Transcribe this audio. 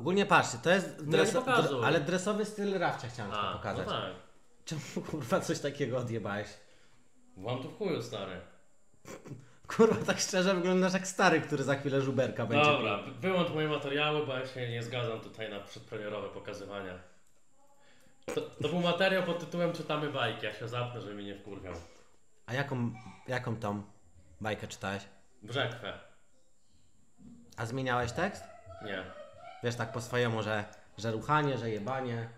Ogólnie patrzcie, to jest No nie dreso- pokazuj. dre- ale dresowy styl Rafcia chciałem tylko A, pokazać. no tak. Czemu kurwa coś takiego odjebałeś? Mam tu w chuju, stary. Kurwa, tak szczerze wyglądasz jak stary, który za chwilę żuberka będzie. Dobra, wyłącz moje materiały, bo ja się nie zgadzam tutaj na przedpremierowe pokazywania. To, to był materiał pod tytułem Czytamy bajki, ja się zapnę, żeby mnie nie wkurwiał. A jaką, jaką tą bajkę czytałeś? Brzekwę. A zmieniałeś tekst? Nie. Wiesz, tak po swojemu, że, że ruchanie, że jebanie.